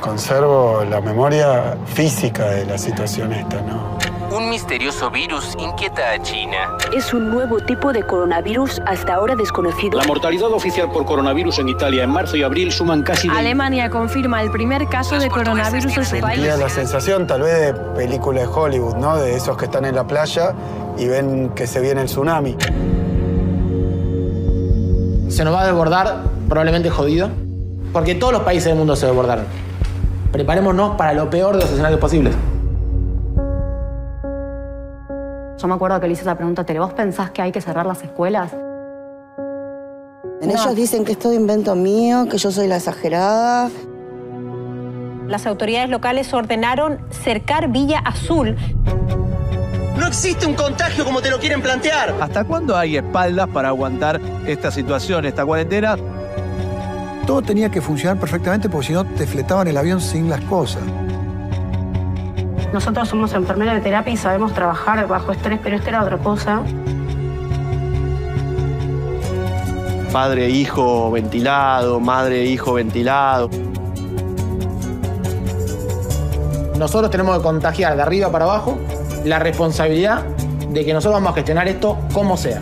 Conservo la memoria física de la situación esta, ¿no? Un misterioso virus inquieta a China. Es un nuevo tipo de coronavirus hasta ahora desconocido. La mortalidad oficial por coronavirus en Italia en marzo y abril suman casi... Alemania confirma el primer caso de coronavirus en su país. La sensación tal vez de película de Hollywood, ¿no? De esos que están en la playa y ven que se viene el tsunami. Se nos va a desbordar, probablemente jodido, porque todos los países del mundo se desbordaron. Preparémonos para lo peor de los escenarios posibles. Yo me acuerdo que le hice esa pregunta, ¿te vos pensás que hay que cerrar las escuelas? En ellos dicen que es todo invento mío, que yo soy la exagerada. Las autoridades locales ordenaron cercar Villa Azul. No existe un contagio como te lo quieren plantear. ¿Hasta cuándo hay espaldas para aguantar esta situación, esta cuarentena? Todo tenía que funcionar perfectamente porque si no te fletaban el avión sin las cosas. Nosotros somos enfermeros de terapia y sabemos trabajar bajo estrés, pero esto era otra cosa. Padre, hijo ventilado, madre, hijo ventilado. Nosotros tenemos que contagiar de arriba para abajo la responsabilidad de que nosotros vamos a gestionar esto como sea.